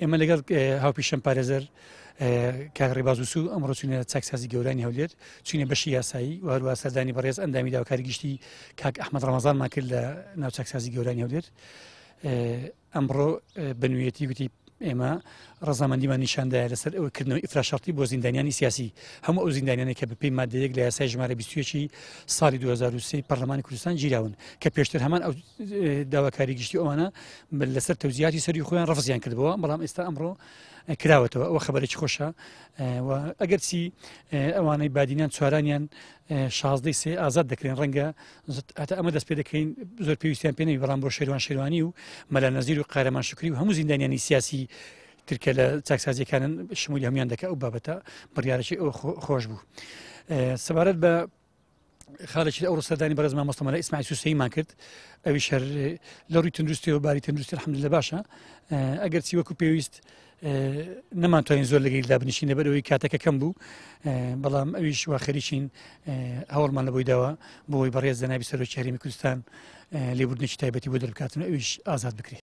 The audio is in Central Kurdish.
ئێمە لەگەڵ هاوپیشەم پارێزەر کاک ڕێباز و سوو ئەم ڕۆچینە چاکسازی گەورانی هەولێر چینە بەشی یاسایی و هەروە سەردانی بەڕێز ئەندامی داواکاری گشتی کاک ئەحمد ڕەمەزانمان کرد لە ناو چاکسازی گەورانی هەولێر ئەمڕۆ بنوێتی گوتی ئێمە ڕزامەندیمان نیشاندایە لەسەر ئەوە کردنەوەی ئفراشارتی بۆ زیندانیانی سیاسی هەموو ئەو زیندانیانە کە بپی مادەیەک لە یاسای ژمارە بیستویەکی ساڵی 2023 پەرلەمانی کوردستان گیراون کە پێشتر هەمان ئەو داواکاری گشتی ئەوانە لەسەر تەوزیاتی سەری خۆیان ڕفزیان کردەوە بەڵام ئێستا ئەمڕۆ کراوەتەوە ئەوە خبرێکی خۆشە ئەگەرچی ئەوانەی بادینان چوارانیان شازدەی سێ ئازاد دەکرێن ڕەنگە هەتا ئەمە دەست پێ دەکەین زۆر پێویستیان پێێنی بەڵام بۆ شێوان شێوانی و مەلا نەزیر و قارەمان شکری و هەموو زیندانیانی سیاسی ترکە لە چاکسازیەکانن شمولی هەمیان دەکە ئەو بابەتە بڕارەی ئەو خۆش بوو سەبارەت بە خاڵێکی ئەو ڕستەدانی بەرز مامۆستەمەە ئیسمای سوسەیمان کرد ئەوی شەر لە ڕووی تەندروستی و باری تەندروستی حمد لە باشە ئەگەر چی وەکو پێویست نەمانتوانین زۆر لەگەیلدا بنیشین لەبەرەوەی کاتەکە کەم بوو بەڵام ئەویش وا خەریکین هەوڵمان لە بۆی داوە بۆی بەڕێز دەناوی سەرۆکی هەرمی کوردستان لێبوردنێکی تایبەتی بۆ دەربکاتن ئەویش ئازاد بکرێت